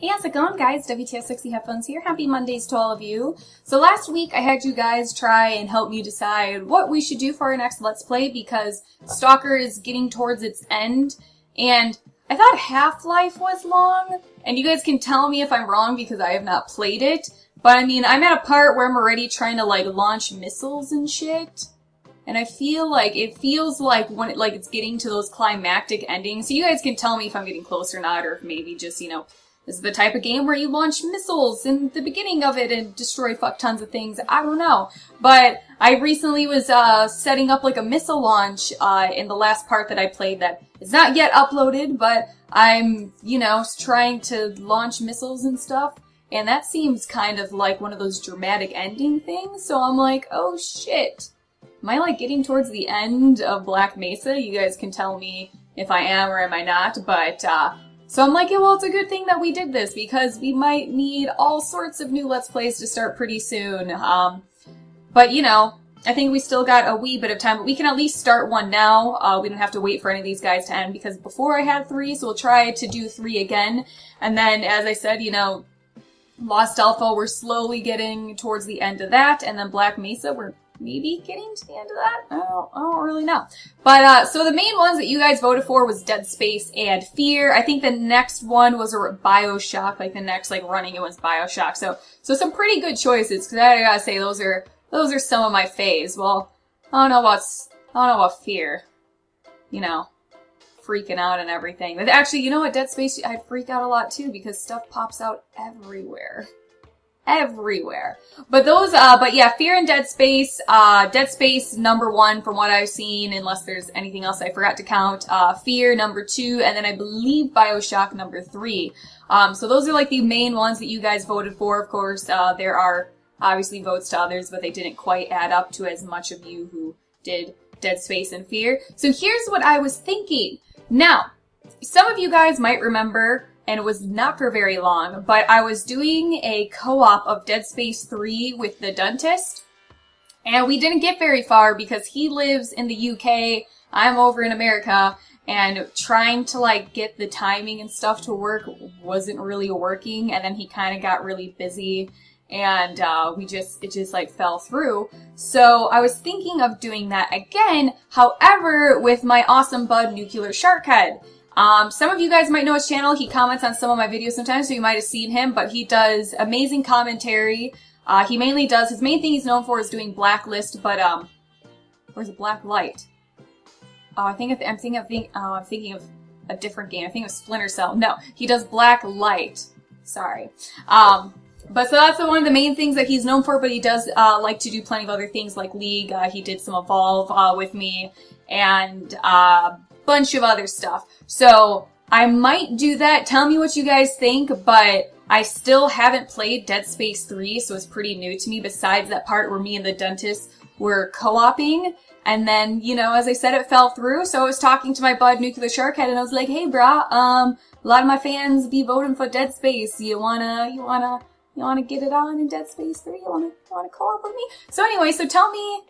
Hey, how's it going, guys? WTFSexyHeadphones here. Happy Mondays to all of you. So last week, I had you guys try and help me decide what we should do for our next Let's Play because Stalker is getting towards its end, and I thought Half-Life was long, and you guys can tell me if I'm wrong because I have not played it, but I mean, I'm at a part where I'm already trying to, like, launch missiles and shit. And I feel like, it feels like when it, like it's getting to those climactic endings, so you guys can tell me if I'm getting close or not, or if maybe just, you know, this is the type of game where you launch missiles in the beginning of it and destroy fuck tons of things. I don't know. But I recently was uh, setting up like a missile launch uh, in the last part that I played that is not yet uploaded, but I'm, you know, trying to launch missiles and stuff. And that seems kind of like one of those dramatic ending things. So I'm like, oh shit. Am I like getting towards the end of Black Mesa? You guys can tell me if I am or am I not, but uh, so I'm like, yeah, well, it's a good thing that we did this because we might need all sorts of new Let's Plays to start pretty soon. Um, but, you know, I think we still got a wee bit of time, but we can at least start one now. Uh, we don't have to wait for any of these guys to end because before I had three, so we'll try to do three again. And then, as I said, you know, Lost Alpha, we're slowly getting towards the end of that, and then Black Mesa, we're maybe getting to the end of that. I don't, I don't really know. But, uh, so the main ones that you guys voted for was Dead Space and Fear. I think the next one was a Bioshock, like the next, like, running it was Bioshock. So, so some pretty good choices, cause I gotta say, those are, those are some of my faves. Well, I don't know what's, I don't know what Fear. You know, freaking out and everything. But actually, you know what, Dead Space, I'd freak out a lot too, because stuff pops out everywhere everywhere. But those, uh, but yeah, Fear and Dead Space, uh, Dead Space number one from what I've seen, unless there's anything else I forgot to count, uh, Fear number two, and then I believe Bioshock number three. Um, so those are like the main ones that you guys voted for. Of course, uh, there are obviously votes to others, but they didn't quite add up to as much of you who did Dead Space and Fear. So here's what I was thinking. Now, some of you guys might remember and it was not for very long, but I was doing a co-op of Dead Space 3 with the dentist, and we didn't get very far because he lives in the UK, I'm over in America, and trying to like get the timing and stuff to work wasn't really working, and then he kind of got really busy and uh, we just it just like fell through. So I was thinking of doing that again, however, with my awesome bud Nuclear Sharkhead. Um, some of you guys might know his channel. He comments on some of my videos sometimes, so you might have seen him, but he does amazing commentary. Uh, he mainly does, his main thing he's known for is doing Blacklist, but, um, where's the Black Light? Oh, I think, of, I'm thinking of, think, oh, I'm thinking of a different game. I think of Splinter Cell. No, he does Black Light. Sorry. Um, but so that's one of the main things that he's known for, but he does uh, like to do plenty of other things like League. Uh, he did some Evolve uh, with me, and uh, bunch of other stuff. So I might do that. Tell me what you guys think, but I still haven't played Dead Space 3, so it's pretty new to me besides that part where me and the dentist were co-oping. And then, you know, as I said, it fell through. So I was talking to my bud Nuclear Sharkhead and I was like, hey brah, um, a lot of my fans be voting for Dead Space. You wanna, you wanna, you wanna get it on in Dead Space 3? You wanna, you wanna co-op with me? So anyway, so tell me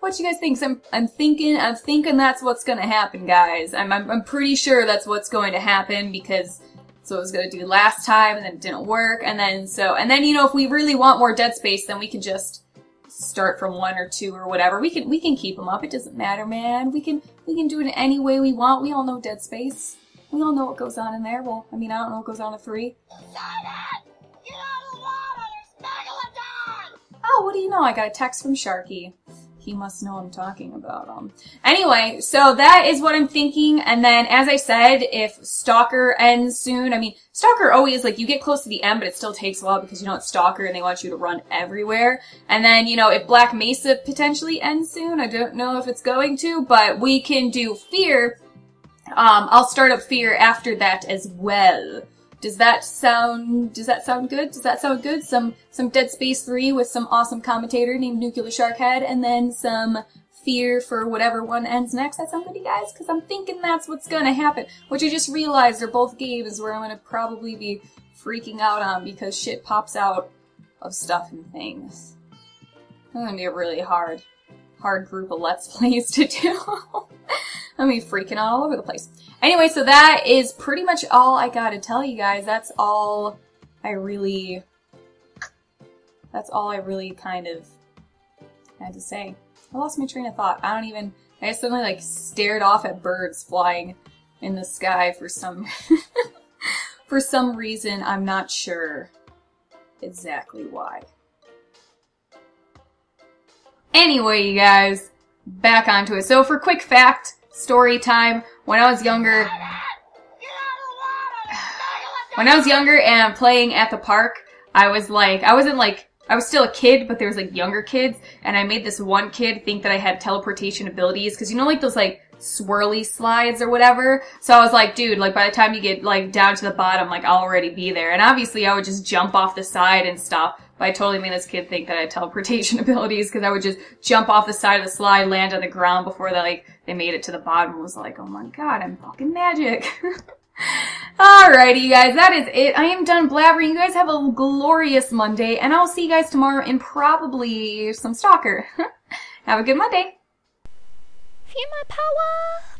what you guys think? So I'm, I'm thinking, I'm thinking that's what's gonna happen, guys. I'm, I'm, I'm pretty sure that's what's going to happen because so I was gonna do last time and then it didn't work. And then, so, and then, you know, if we really want more Dead Space, then we can just start from one or two or whatever. We can, we can keep them up. It doesn't matter, man. We can, we can do it any way we want. We all know Dead Space. We all know what goes on in there. Well, I mean, I don't know what goes on in three. Simon! Get out of the water! There's megalodon! Oh, what do you know? I got a text from Sharky he must know I'm talking about him. Anyway, so that is what I'm thinking. And then, as I said, if Stalker ends soon, I mean, Stalker always, like, you get close to the end, but it still takes a while because you know it's Stalker and they want you to run everywhere. And then, you know, if Black Mesa potentially ends soon, I don't know if it's going to, but we can do Fear. Um, I'll start up Fear after that as well. Does that sound, does that sound good? Does that sound good? Some, some Dead Space 3 with some awesome commentator named Nuclear Sharkhead, and then some fear for whatever one ends next. That sound good, you guys? Because I'm thinking that's what's gonna happen. Which I just realized are both games where I'm gonna probably be freaking out on because shit pops out of stuff and things. It's gonna be a really hard, hard group of Let's Plays to do. I'm be freaking out all over the place. Anyway, so that is pretty much all I gotta tell you guys. That's all I really, that's all I really kind of had to say. I lost my train of thought. I don't even, I suddenly like stared off at birds flying in the sky for some, for some reason. I'm not sure exactly why. Anyway, you guys, back onto it. So for quick fact, story time, when I was younger, when I was younger and playing at the park, I was like, I wasn't like, I was still a kid, but there was like younger kids, and I made this one kid think that I had teleportation abilities, cause you know like those like swirly slides or whatever? So I was like, dude, like by the time you get like down to the bottom, like I'll already be there. And obviously I would just jump off the side and stuff. But I totally made this kid think that I had teleportation abilities because I would just jump off the side of the slide, land on the ground before they like they made it to the bottom. and was like, oh my god, I'm fucking magic. Alrighty, you guys, that is it. I am done blabbering. You guys have a glorious Monday, and I'll see you guys tomorrow in probably some Stalker. have a good Monday. Feel my power!